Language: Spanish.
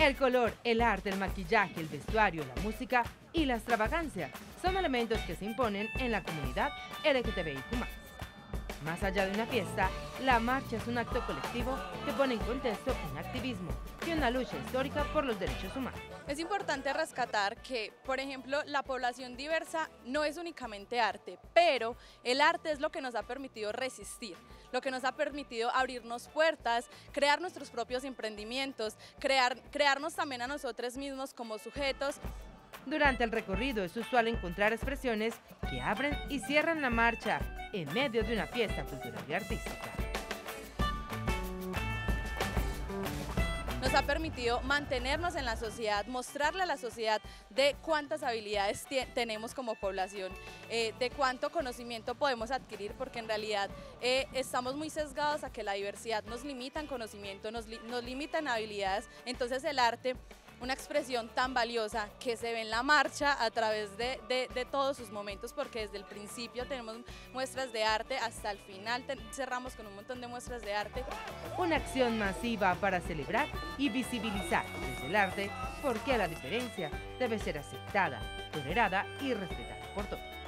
El color, el arte, el maquillaje, el vestuario, la música y la extravagancia son elementos que se imponen en la comunidad LGTBIQ+. Más allá de una fiesta, la marcha es un acto colectivo que pone en contexto un activismo y una lucha histórica por los derechos humanos. Es importante rescatar que, por ejemplo, la población diversa no es únicamente arte, pero el arte es lo que nos ha permitido resistir, lo que nos ha permitido abrirnos puertas, crear nuestros propios emprendimientos, crear, crearnos también a nosotros mismos como sujetos durante el recorrido es usual encontrar expresiones que abren y cierran la marcha en medio de una fiesta cultural y artística. Nos ha permitido mantenernos en la sociedad, mostrarle a la sociedad de cuántas habilidades tenemos como población, eh, de cuánto conocimiento podemos adquirir, porque en realidad eh, estamos muy sesgados a que la diversidad nos limita en conocimiento, nos, nos limita en habilidades, entonces el arte una expresión tan valiosa que se ve en la marcha a través de, todos sus momentos, porque desde el principio tenemos muestras de arte, hasta el final cerramos con un montón de muestras de arte. Una acción masiva para celebrar y visibilizar desde el arte porque la diferencia debe ser aceptada, tolerada y respetada por todos.